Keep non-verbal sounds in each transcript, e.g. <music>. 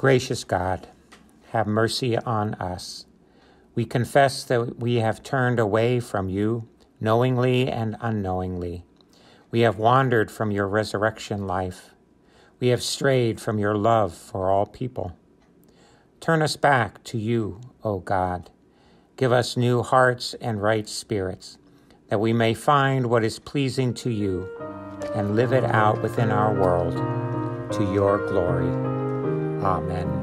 Gracious God, have mercy on us. We confess that we have turned away from you, knowingly and unknowingly. We have wandered from your resurrection life. We have strayed from your love for all people. Turn us back to you, O God. Give us new hearts and right spirits, that we may find what is pleasing to you and live it out within our world to your glory. Amen.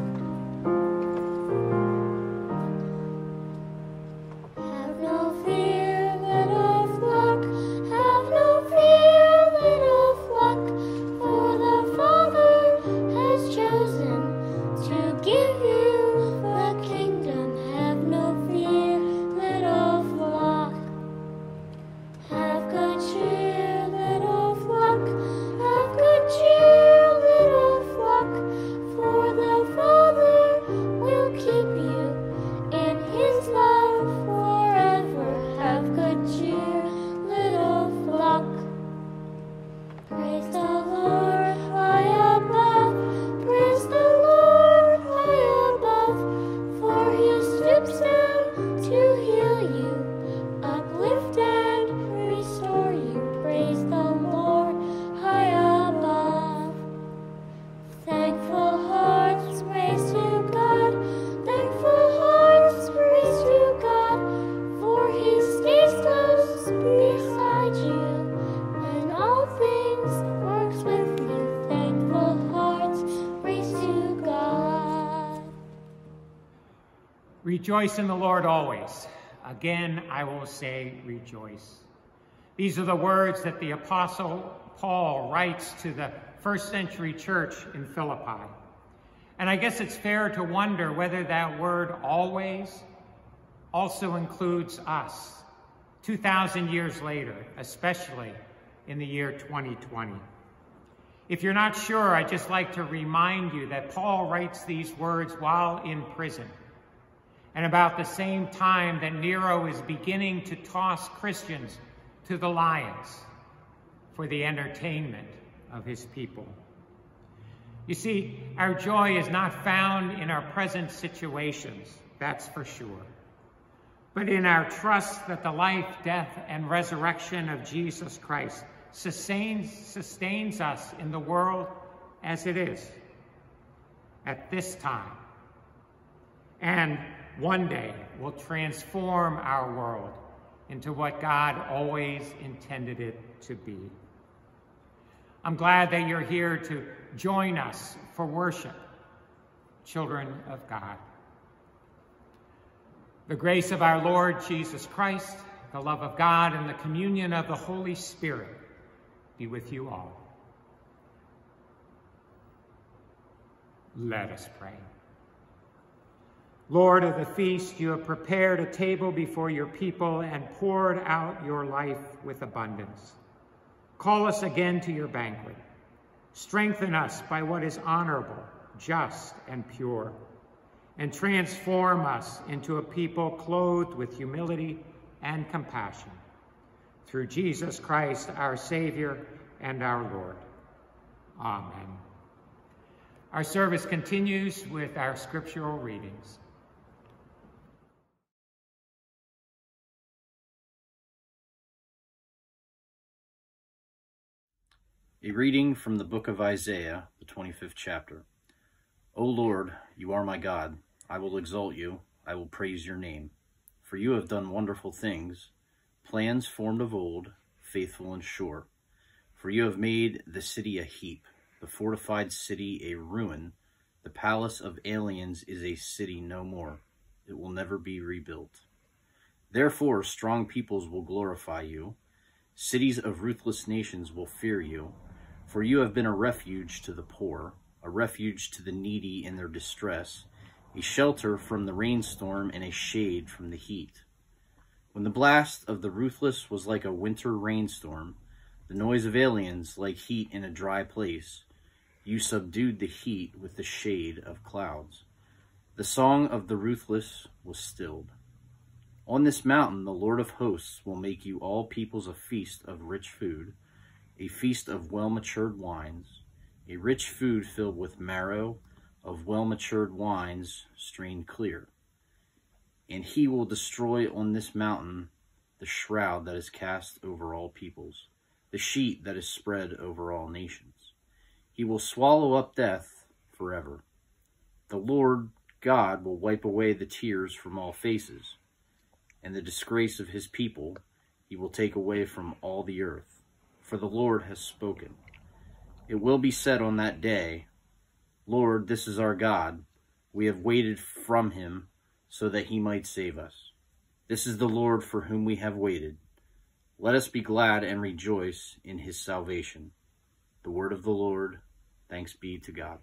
Rejoice in the Lord always. Again, I will say rejoice. These are the words that the Apostle Paul writes to the first century church in Philippi. And I guess it's fair to wonder whether that word always also includes us 2,000 years later, especially in the year 2020. If you're not sure, I'd just like to remind you that Paul writes these words while in prison and about the same time that Nero is beginning to toss Christians to the lions for the entertainment of his people. You see, our joy is not found in our present situations, that's for sure, but in our trust that the life, death, and resurrection of Jesus Christ sustains, sustains us in the world as it is at this time. And one day will transform our world into what God always intended it to be. I'm glad that you're here to join us for worship, children of God. The grace of our Lord Jesus Christ, the love of God, and the communion of the Holy Spirit be with you all. Let us pray. Lord of the feast, you have prepared a table before your people and poured out your life with abundance. Call us again to your banquet. Strengthen us by what is honorable, just, and pure, and transform us into a people clothed with humility and compassion. Through Jesus Christ, our Savior and our Lord. Amen. Our service continues with our scriptural readings. A reading from the book of Isaiah, the 25th chapter. O Lord, you are my God. I will exalt you. I will praise your name. For you have done wonderful things, plans formed of old, faithful and sure. For you have made the city a heap, the fortified city a ruin. The palace of aliens is a city no more. It will never be rebuilt. Therefore, strong peoples will glorify you. Cities of ruthless nations will fear you. For you have been a refuge to the poor, a refuge to the needy in their distress, a shelter from the rainstorm and a shade from the heat. When the blast of the ruthless was like a winter rainstorm, the noise of aliens like heat in a dry place, you subdued the heat with the shade of clouds. The song of the ruthless was stilled. On this mountain the Lord of hosts will make you all peoples a feast of rich food, a feast of well-matured wines, a rich food filled with marrow, of well matured wines strained clear. And he will destroy on this mountain the shroud that is cast over all peoples, the sheet that is spread over all nations. He will swallow up death forever. The Lord God will wipe away the tears from all faces, and the disgrace of his people he will take away from all the earth. For the Lord has spoken. It will be said on that day, Lord, this is our God. We have waited from him so that he might save us. This is the Lord for whom we have waited. Let us be glad and rejoice in his salvation. The word of the Lord. Thanks be to God.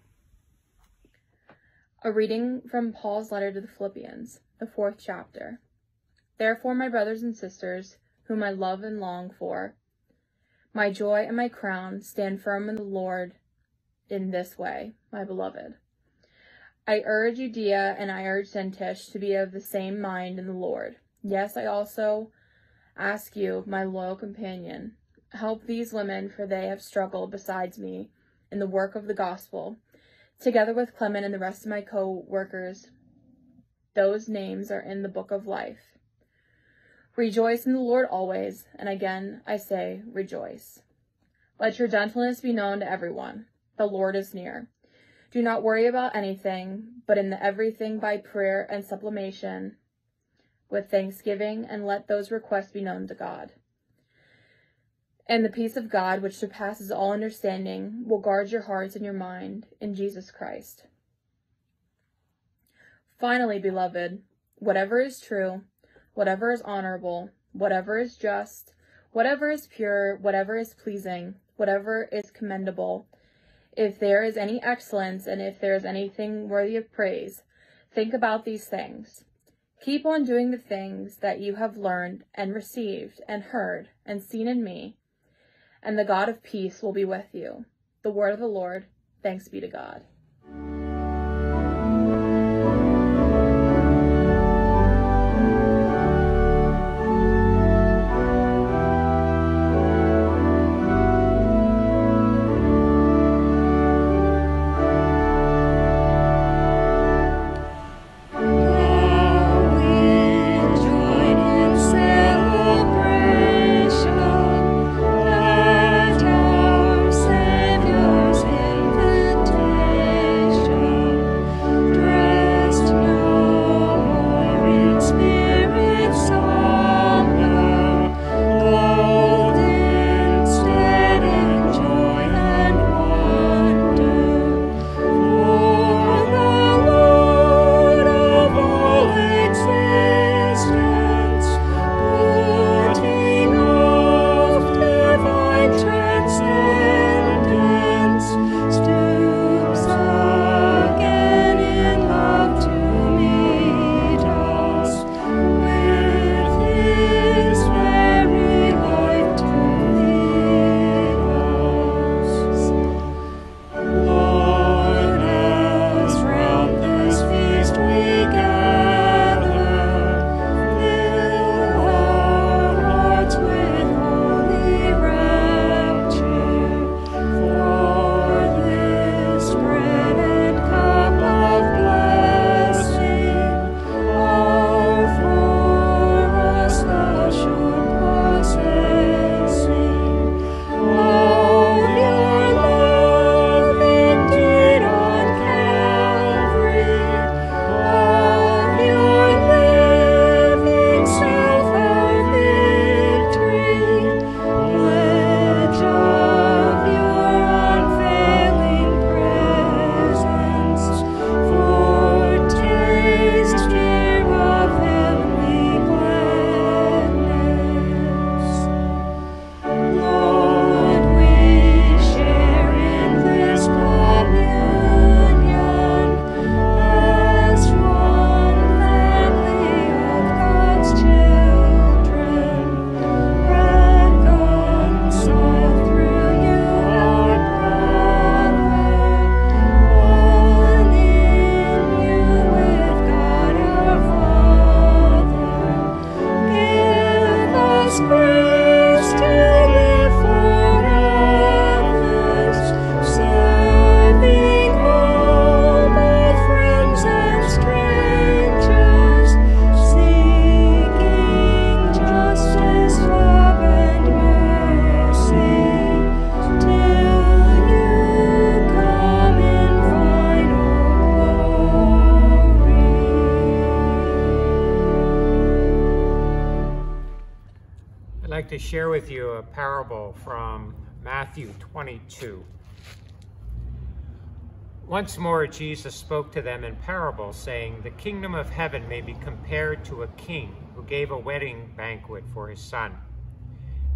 A reading from Paul's letter to the Philippians, the fourth chapter. Therefore, my brothers and sisters, whom I love and long for, my joy and my crown, stand firm in the Lord in this way, my beloved. I urge Euodia and I urge Syntyche to be of the same mind in the Lord. Yes, I also ask you, my loyal companion, help these women, for they have struggled besides me in the work of the gospel, together with Clement and the rest of my co workers. Those names are in the book of life. Rejoice in the Lord always, and again I say, rejoice. Let your gentleness be known to everyone. The Lord is near. Do not worry about anything, but in everything by prayer and supplication with thanksgiving, and let those requests be known to God. And the peace of God, which surpasses all understanding, will guard your hearts and your mind in Jesus Christ. Finally, beloved, whatever is true, whatever is honorable, whatever is just, whatever is pure, whatever is pleasing, whatever is commendable, if there is any excellence and if there is anything worthy of praise, think about these things. Keep on doing the things that you have learned and received and heard and seen in me, and the God of peace will be with you. The word of the Lord. Thanks be to God. To share with you a parable from Matthew 22. Once more, Jesus spoke to them in parables, saying, The kingdom of heaven may be compared to a king who gave a wedding banquet for his son.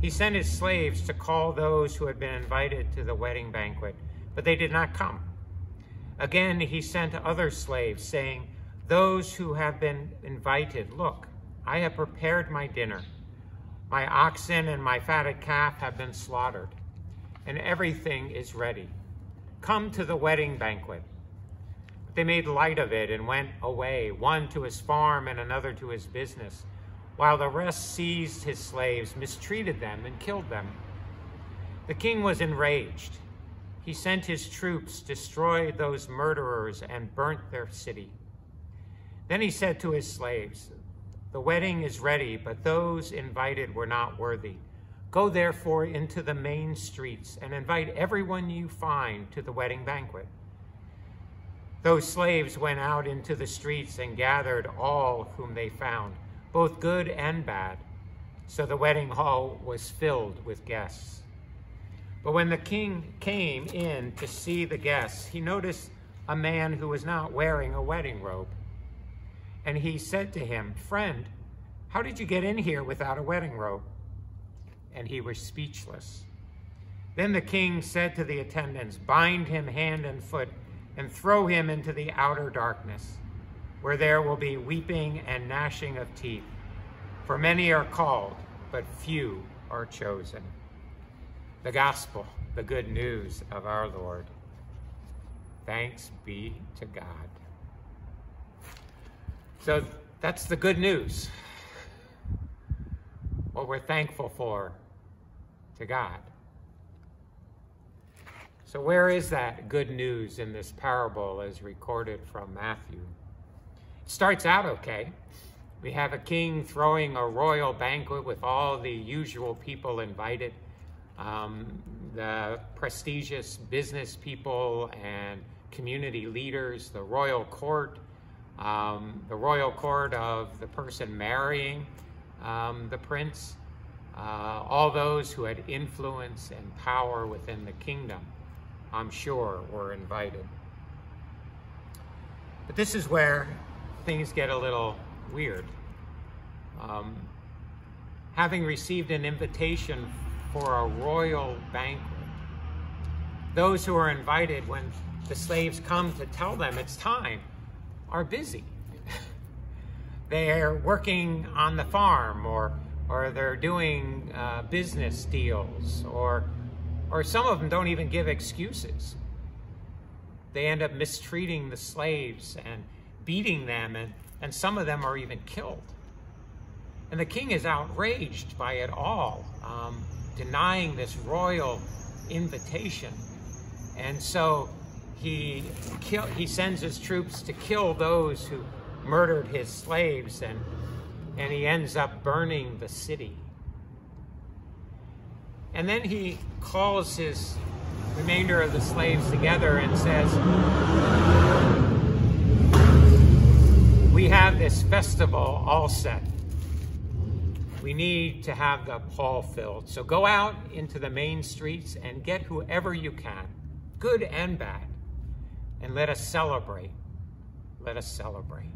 He sent his slaves to call those who had been invited to the wedding banquet, but they did not come. Again, he sent other slaves, saying, Those who have been invited, look, I have prepared my dinner. My oxen and my fatted calf have been slaughtered, and everything is ready. Come to the wedding banquet. But they made light of it and went away, one to his farm and another to his business, while the rest seized his slaves, mistreated them, and killed them. The king was enraged. He sent his troops, destroyed those murderers, and burnt their city. Then he said to his slaves, the wedding is ready, but those invited were not worthy. Go therefore into the main streets and invite everyone you find to the wedding banquet. Those slaves went out into the streets and gathered all whom they found, both good and bad. So the wedding hall was filled with guests. But when the king came in to see the guests, he noticed a man who was not wearing a wedding robe. And he said to him, Friend, how did you get in here without a wedding robe? And he was speechless. Then the king said to the attendants, Bind him hand and foot and throw him into the outer darkness, where there will be weeping and gnashing of teeth. For many are called, but few are chosen. The gospel, the good news of our Lord. Thanks be to God. So that's the good news. What we're thankful for to God. So, where is that good news in this parable as recorded from Matthew? It starts out okay. We have a king throwing a royal banquet with all the usual people invited um, the prestigious business people and community leaders, the royal court, um, the royal court of the person marrying um, the prince, uh, all those who had influence and power within the kingdom, I'm sure, were invited. But this is where things get a little weird. Um, having received an invitation for a royal banquet, those who are invited when the slaves come to tell them it's time are busy. they're working on the farm or, or they're doing uh, business deals or, or some of them don't even give excuses. They end up mistreating the slaves and beating them and, and some of them are even killed. And the king is outraged by it all, um, denying this royal invitation. And so he kill, he sends his troops to kill those who murdered his slaves and and he ends up burning the city. And then he calls his remainder of the slaves together and says, We have this festival all set. We need to have the hall filled. So go out into the main streets and get whoever you can, good and bad and let us celebrate. Let us celebrate.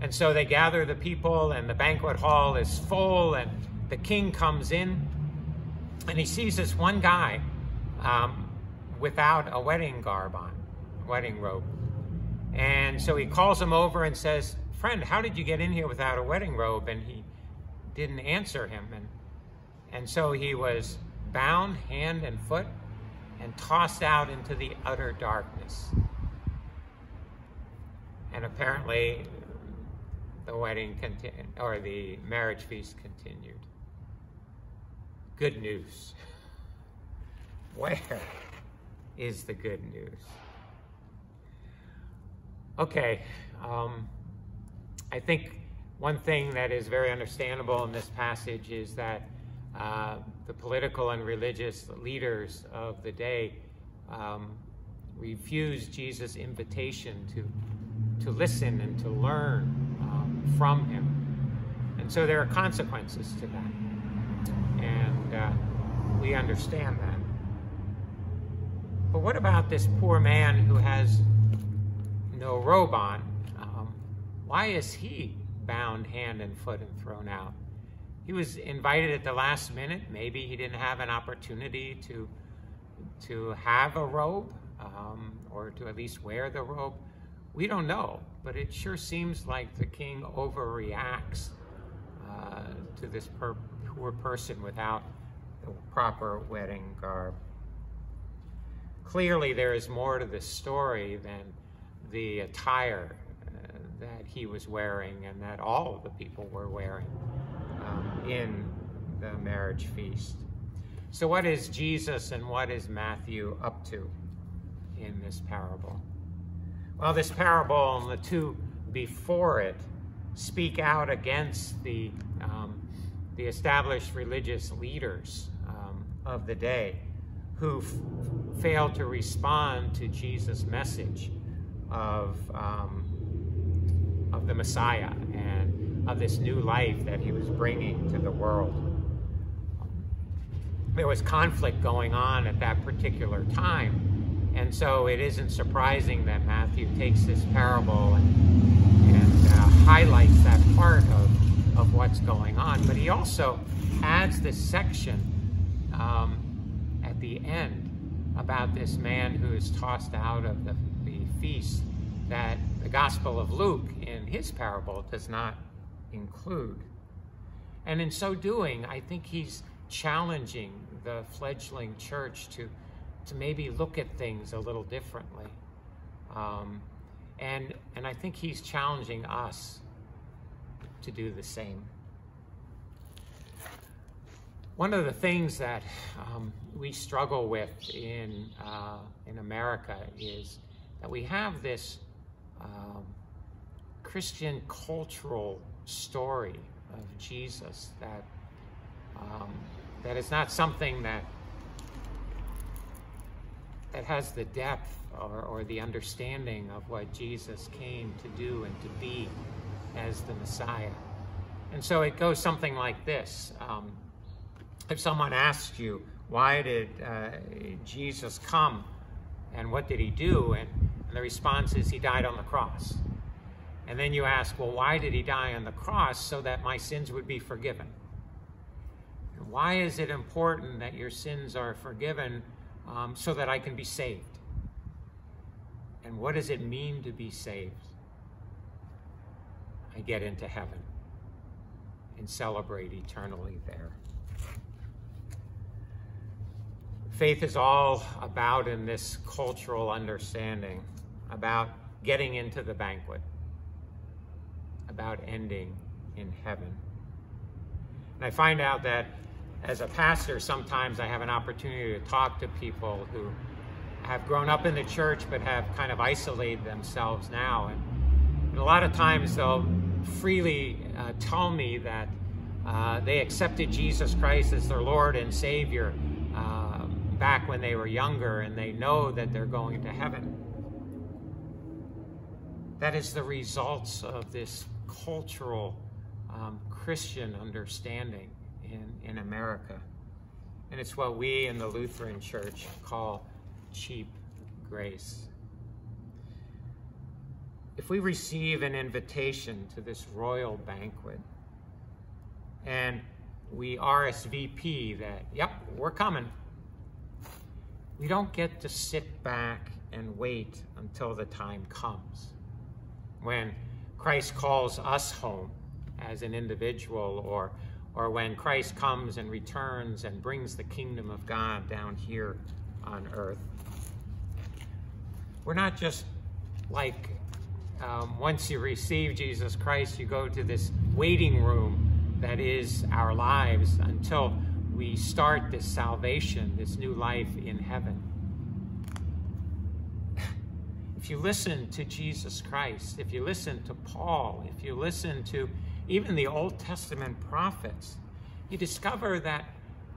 And so they gather the people, and the banquet hall is full, and the king comes in, and he sees this one guy um, without a wedding garb on, wedding robe. And so he calls him over and says, Friend, how did you get in here without a wedding robe? And he didn't answer him. And, and so he was bound hand and foot and tossed out into the utter darkness. And apparently, the wedding continued, or the marriage feast continued. Good news. <laughs> Where is the good news? Okay, um, I think one thing that is very understandable in this passage is that uh, the political and religious leaders of the day um, refused Jesus' invitation to, to listen and to learn um, from him. And so there are consequences to that. And uh, we understand that. But what about this poor man who has no robe on? Um, why is he bound hand and foot and thrown out? He was invited at the last minute. Maybe he didn't have an opportunity to, to have a robe um, or to at least wear the robe. We don't know, but it sure seems like the king overreacts uh, to this per poor person without the proper wedding garb. Clearly, there is more to this story than the attire uh, that he was wearing and that all of the people were wearing um, in the marriage feast. So, what is Jesus and what is Matthew up to in this parable? Well, this parable and the two before it speak out against the, um, the established religious leaders um, of the day who failed to respond to Jesus' message of, um, of the Messiah of this new life that he was bringing to the world. There was conflict going on at that particular time, and so it isn't surprising that Matthew takes this parable and, and uh, highlights that part of, of what's going on. But he also adds this section um, at the end about this man who is tossed out of the, the feast that the Gospel of Luke in his parable does not include. And in so doing, I think he's challenging the fledgling church to, to maybe look at things a little differently. Um, and, and I think he's challenging us to do the same. One of the things that um, we struggle with in, uh, in America is that we have this um, Christian cultural story of Jesus that, um, that is not something that, that has the depth or, or the understanding of what Jesus came to do and to be as the Messiah. And so it goes something like this. Um, if someone asks you, why did uh, Jesus come and what did he do? And, and the response is, he died on the cross. And then you ask, well, why did he die on the cross? So that my sins would be forgiven. And why is it important that your sins are forgiven um, so that I can be saved? And what does it mean to be saved? I get into heaven and celebrate eternally there. Faith is all about in this cultural understanding, about getting into the banquet, about ending in heaven. And I find out that as a pastor, sometimes I have an opportunity to talk to people who have grown up in the church but have kind of isolated themselves now. And, and a lot of times they'll freely uh, tell me that uh, they accepted Jesus Christ as their Lord and Savior back when they were younger and they know that they're going to heaven. That is the results of this cultural um, Christian understanding in, in America. And it's what we in the Lutheran Church call cheap grace. If we receive an invitation to this royal banquet and we RSVP that, yep, we're coming, we don't get to sit back and wait until the time comes. When Christ calls us home as an individual or, or when Christ comes and returns and brings the kingdom of God down here on earth. We're not just like um, once you receive Jesus Christ, you go to this waiting room that is our lives until we start this salvation, this new life in heaven. If you listen to Jesus Christ, if you listen to Paul, if you listen to even the Old Testament prophets, you discover that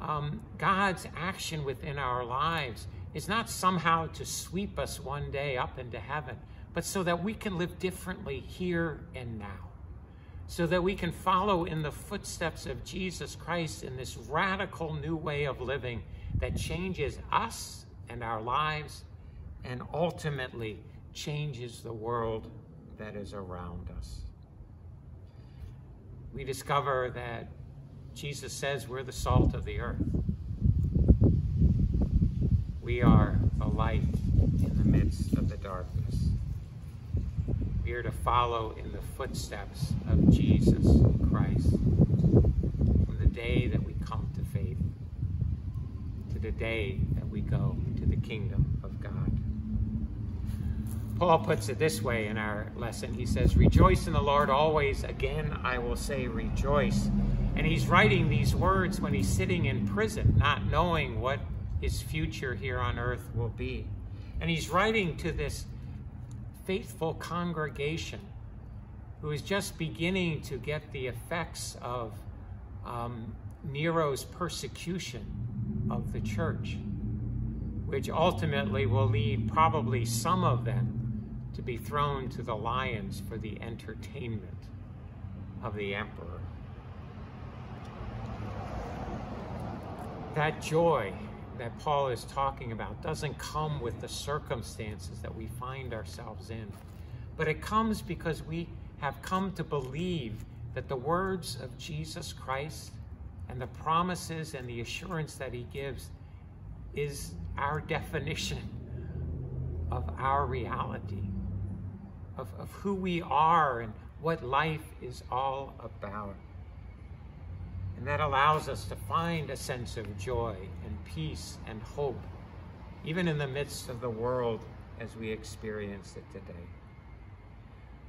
um, God's action within our lives is not somehow to sweep us one day up into heaven, but so that we can live differently here and now. so that we can follow in the footsteps of Jesus Christ in this radical new way of living that changes us and our lives and ultimately changes the world that is around us. We discover that Jesus says we're the salt of the earth. We are a light in the midst of the darkness. We are to follow in the footsteps of Jesus Christ from the day that we come to faith to the day that we go to the kingdom. Paul puts it this way in our lesson. He says, Rejoice in the Lord always. Again, I will say rejoice. And he's writing these words when he's sitting in prison, not knowing what his future here on earth will be. And he's writing to this faithful congregation who is just beginning to get the effects of um, Nero's persecution of the church, which ultimately will lead probably some of them to be thrown to the lions for the entertainment of the emperor. That joy that Paul is talking about doesn't come with the circumstances that we find ourselves in, but it comes because we have come to believe that the words of Jesus Christ and the promises and the assurance that he gives is our <laughs> definition of our reality, of, of who we are and what life is all about. And that allows us to find a sense of joy and peace and hope, even in the midst of the world as we experience it today.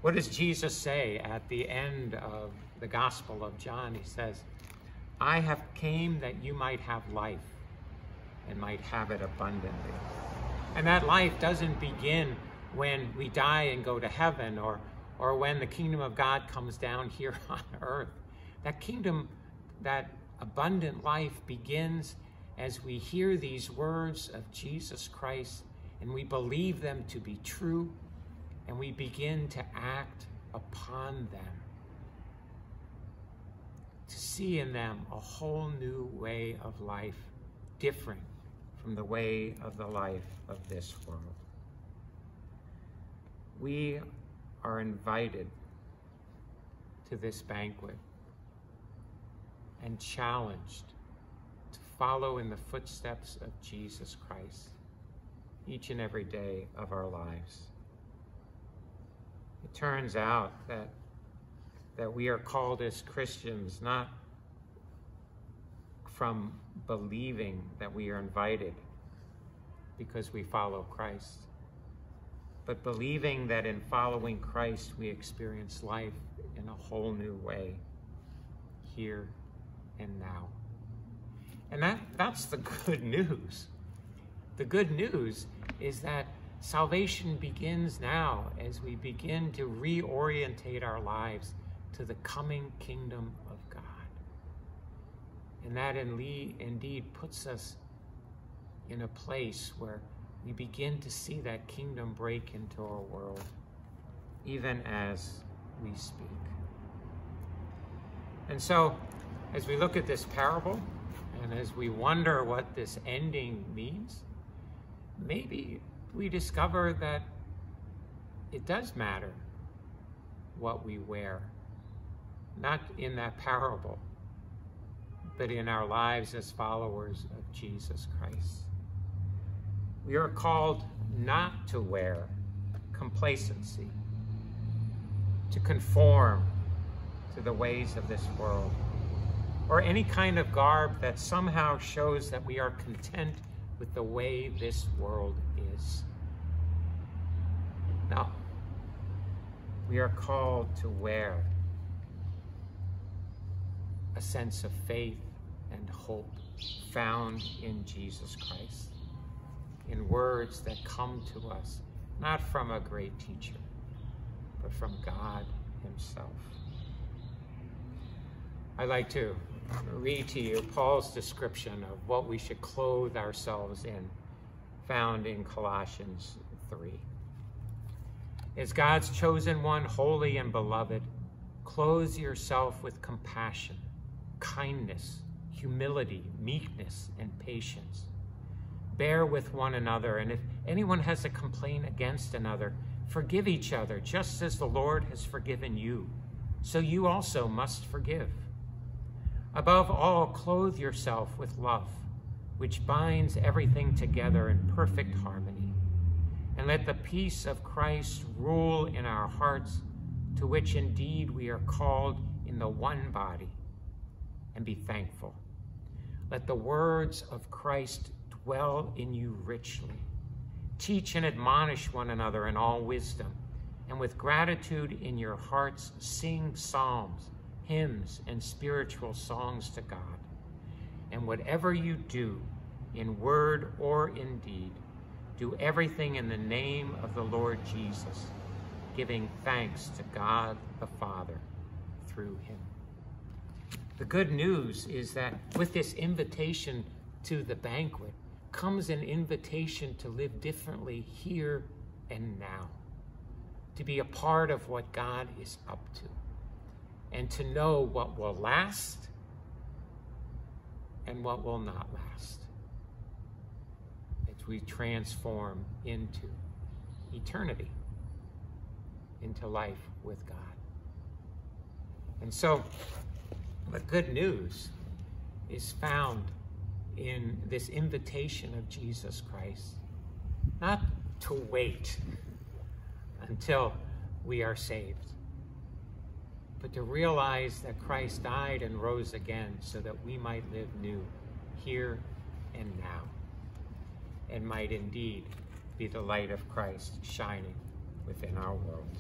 What does Jesus say at the end of the Gospel of John? He says, I have came that you might have life and might have it abundantly. And that life doesn't begin when we die and go to heaven or, or when the kingdom of God comes down here <laughs> on earth. That kingdom that abundant life begins as we hear these words of Jesus Christ and we believe them to be true and we begin to act upon them. To see in them a whole new way of life, different from the way of the life of this world. We are invited to this banquet and challenged to follow in the footsteps of Jesus Christ each and every day of our lives. It turns out that, that we are called as Christians not from believing that we are invited because we follow Christ, but believing that in following Christ we experience life in a whole new way here and now. And that, that's the good news. The good news is that salvation begins now as we begin to reorientate our lives to the coming kingdom of God. And that indeed puts us in a place where we begin to see that kingdom break into our world, even as we speak. And so as we look at this parable and as we wonder what this ending means, maybe we discover that it does matter what we wear, not in that parable, but in our lives as followers of Jesus Christ. We are called not to wear complacency, to conform to the ways of this world or any kind of garb that somehow shows that we are content with the way this world is. Now, we are called to wear a sense of faith and hope found in Jesus Christ, in words that come to us not from a great teacher, but from God Himself. I'd like to read to you Paul's description of what we should clothe ourselves in, found in Colossians 3. As God's chosen one, holy and beloved, Clothe yourself with compassion, kindness, humility, meekness, and patience. Bear with one another, and if anyone has a complaint against another, forgive each other, just as the Lord has forgiven you. So you also must forgive. Above all, clothe yourself with love, which binds everything together in perfect harmony. And let the peace of Christ rule in our hearts, to which indeed we are called in the one body, and be thankful. Let the words of Christ dwell in you richly. Teach and admonish one another in all wisdom, and with gratitude in your hearts, sing psalms, hymns, and spiritual songs to God. And whatever you do, in word or in deed, do everything in the name of the Lord Jesus, giving thanks to God the Father through him. The good news is that with this invitation to the banquet comes an invitation to live differently here and now, to be a part of what God is up to, and to know what will last and what will not last as we transform into eternity, into life with God. And so, the good news is found in this invitation of Jesus Christ, not to wait until we are saved, but to realize that Christ died and rose again so that we might live new here and now, and might indeed be the light of Christ shining within our world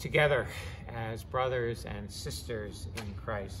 together as brothers and sisters in Christ.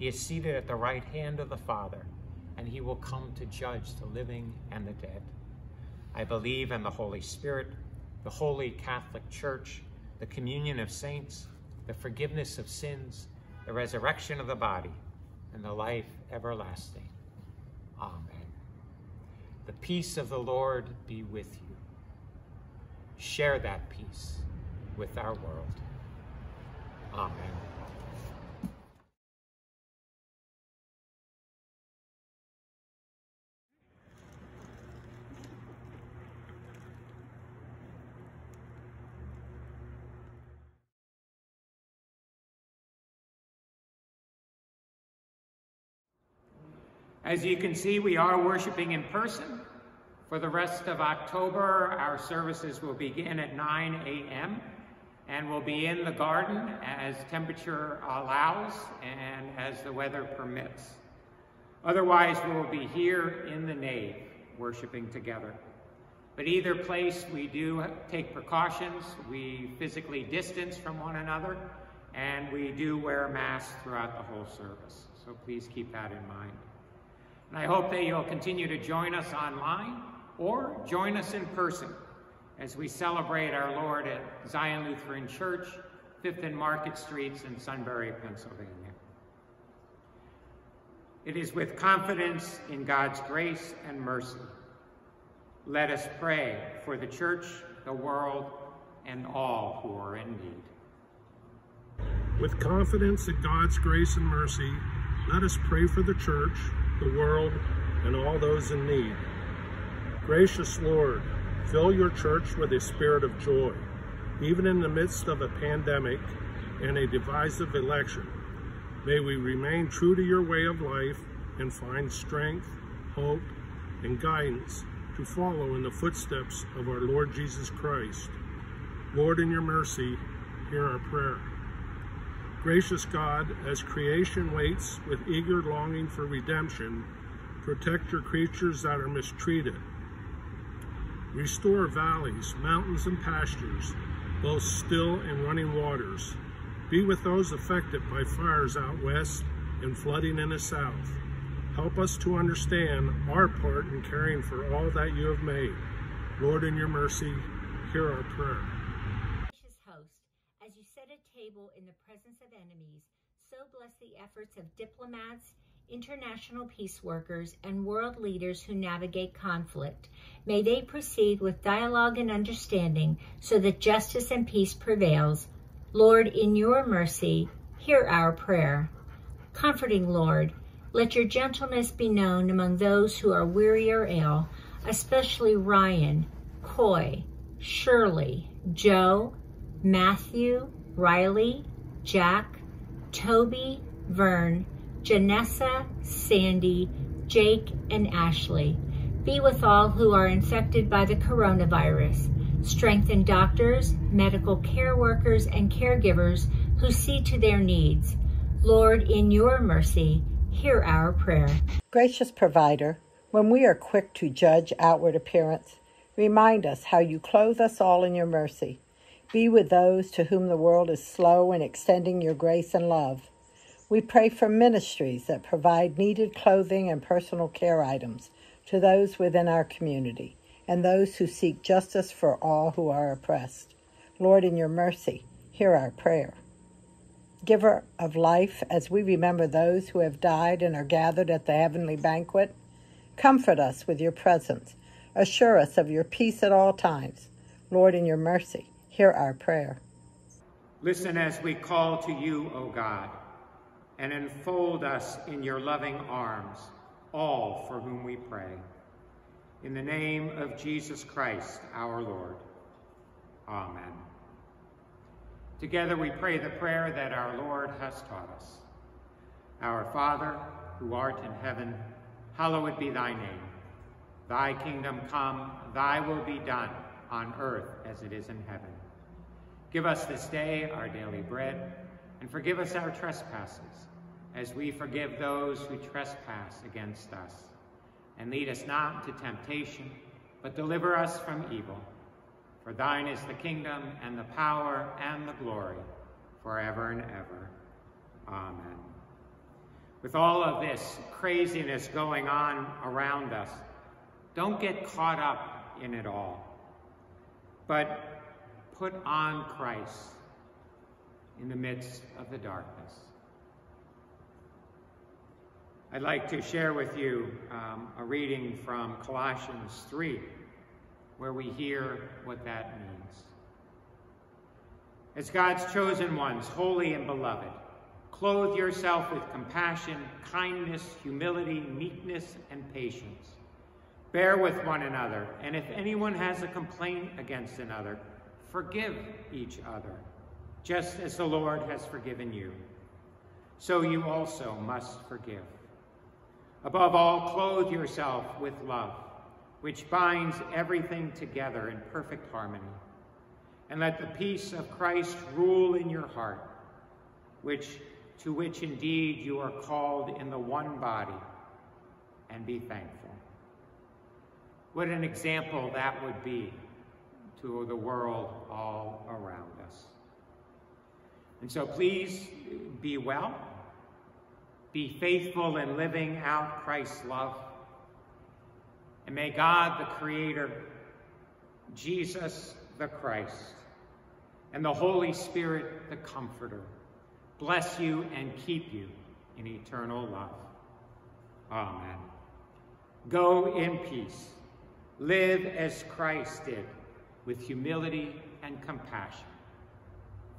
He is seated at the right hand of the Father, and he will come to judge the living and the dead. I believe in the Holy Spirit, the holy Catholic Church, the communion of saints, the forgiveness of sins, the resurrection of the body, and the life everlasting. Amen. The peace of the Lord be with you. Share that peace with our world. Amen. As you can see, we are worshiping in person. For the rest of October, our services will begin at 9 a.m and will be in the garden as temperature allows and as the weather permits. Otherwise, we will be here in the nave, worshiping together. But either place, we do take precautions. We physically distance from one another, and we do wear masks throughout the whole service. So please keep that in mind. And I hope that you'll continue to join us online or join us in person as we celebrate our Lord at Zion Lutheran Church, 5th and Market Streets in Sunbury, Pennsylvania. It is with confidence in God's grace and mercy. Let us pray for the church, the world, and all who are in need. With confidence in God's grace and mercy, let us pray for the church, the world, and all those in need. Gracious Lord, Fill your church with a spirit of joy, even in the midst of a pandemic and a divisive election. May we remain true to your way of life and find strength, hope, and guidance to follow in the footsteps of our Lord Jesus Christ. Lord, in your mercy, hear our prayer. Gracious God, as creation waits with eager longing for redemption, protect your creatures that are mistreated Restore valleys, mountains, and pastures, both still and running waters, Be with those affected by fires out west and flooding in the south. Help us to understand our part in caring for all that you have made. Lord, in your mercy, hear our prayer. Gracious host, as you set a table in the presence of enemies, so bless the efforts of diplomats, international peace workers, and world leaders who navigate conflict. May they proceed with dialogue and understanding so that justice and peace prevails. Lord, in your mercy, hear our prayer. Comforting Lord, let your gentleness be known among those who are weary or ill, especially Ryan, Coy, Shirley, Joe, Matthew, Riley, Jack, Toby, Vern, Janessa, Sandy, Jake, and Ashley. Be with all who are infected by the coronavirus. Strengthen doctors, medical care workers, and caregivers who see to their needs. Lord, in your mercy, hear our prayer. Gracious provider, when we are quick to judge outward appearance, remind us how you clothe us all in your mercy. Be with those to whom the world is slow in extending your grace and love. We pray for ministries that provide needed clothing and personal care items to those within our community and those who seek justice for all who are oppressed. Lord, in your mercy, hear our prayer. Giver of life, as we remember those who have died and are gathered at the heavenly banquet, comfort us with your presence. Assure us of your peace at all times. Lord, in your mercy, hear our prayer. Listen as we call to you, O God and enfold us in your loving arms, all for whom we pray. In the name of Jesus Christ, our Lord. Amen. Together we pray the prayer that our Lord has taught us. Our Father, who art in heaven, hallowed be thy name. Thy kingdom come, thy will be done, on earth as it is in heaven. Give us this day our daily bread, and forgive us our trespasses, as we forgive those who trespass against us. And lead us not into temptation, but deliver us from evil. For thine is the kingdom, and the power, and the glory, forever and ever. Amen. With all of this craziness going on around us, don't get caught up in it all, but put on Christ in the midst of the darkness. I'd like to share with you um, a reading from Colossians 3, where we hear what that means. As God's chosen ones, holy and beloved, clothe yourself with compassion, kindness, humility, meekness, and patience. Bear with one another, and if anyone has a complaint against another, forgive each other, just as the Lord has forgiven you. So you also must forgive. Above all, clothe yourself with love, which binds everything together in perfect harmony. And let the peace of Christ rule in your heart, which to which indeed you are called in the one body, and be thankful. What an example that would be to the world all around us. And so please be well be faithful in living out Christ's love. And may God, the Creator, Jesus, the Christ, and the Holy Spirit, the Comforter, bless you and keep you in eternal love. Amen. Go in peace. Live as Christ did, with humility and compassion.